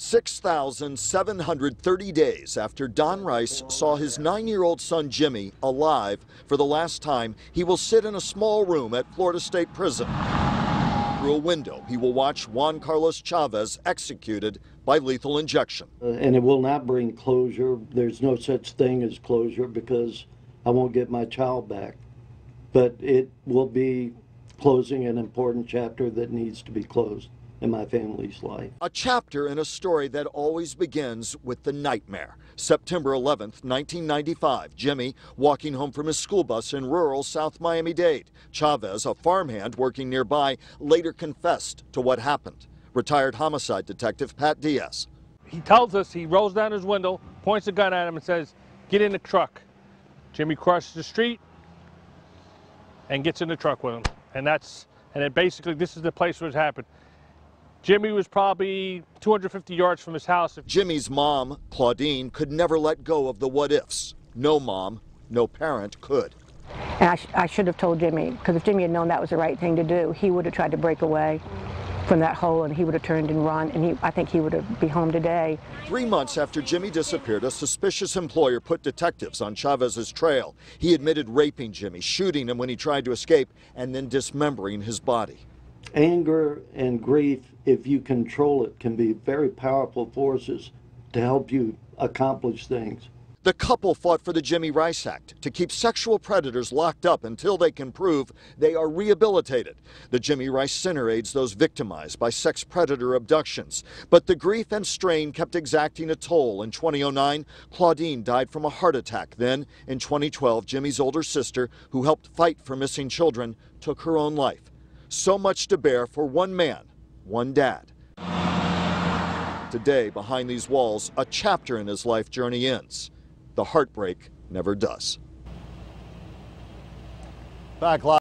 6,730 days after Don Ryce saw his nine year old son Jimmy alive for the last time, he will sit in a small room at Florida State Prison. Through a window, he will watch Juan Carlos Chavez executed by lethal injection. Uh, and it will not bring closure. There's no such thing as closure because I won't get my child back. But it will be closing an important chapter that needs to be closed in my family's life. A chapter in a story that always begins with the nightmare. September 11th, 1995, Jimmy walking home from his school bus in rural South Miami Dade. Chavez, a farmhand working nearby, later confessed to what happened. Retired homicide detective Pat Diaz. He tells us he rolls down his window, points a gun at him, and says, Get in the truck. Jimmy crosses the street and gets in the truck with him. And that's, and then basically, this is the place where it happened. Jimmy was probably 250 yards from his house. Jimmy's mom, Claudine, could never let go of the what ifs. No mom, no parent could. And I, sh I should have told Jimmy, because if Jimmy had known that was the right thing to do, he would have tried to break away from that hole and he would have turned and run and he, I think he would have be home today. Three months after Jimmy disappeared, a suspicious employer put detectives on Chavez's trail. He admitted raping Jimmy, shooting him when he tried to escape, and then dismembering his body. Anger and grief, if you control it, can be very powerful forces to help you accomplish things. The couple fought for the Jimmy Ryce Act to keep sexual predators locked up until they can prove they are rehabilitated. The Jimmy Ryce Center aids those victimized by sex predator abductions. But the grief and strain kept exacting a toll. In 2009, Claudine died from a heart attack. Then, in 2012, Jimmy's older sister, who helped fight for missing children, took her own life. So much to bear for one man, one dad. Today, behind these walls, a chapter in his life journey ends. The heartbreak never does. Back live.